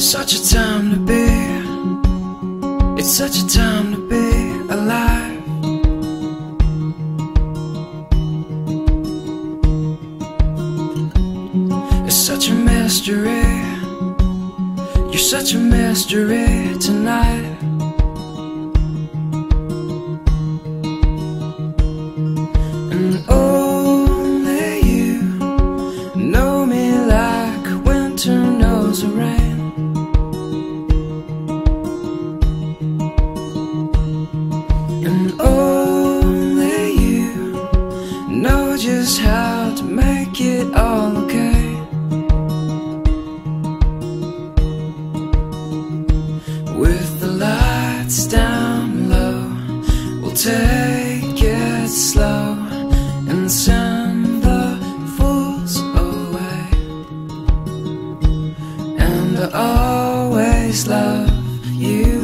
time to be. It's such a time to be alive. It's such a mystery. You're such a mystery tonight. How to make it all okay. With the lights down low, we'll take it slow and send the fools away. And I always love you.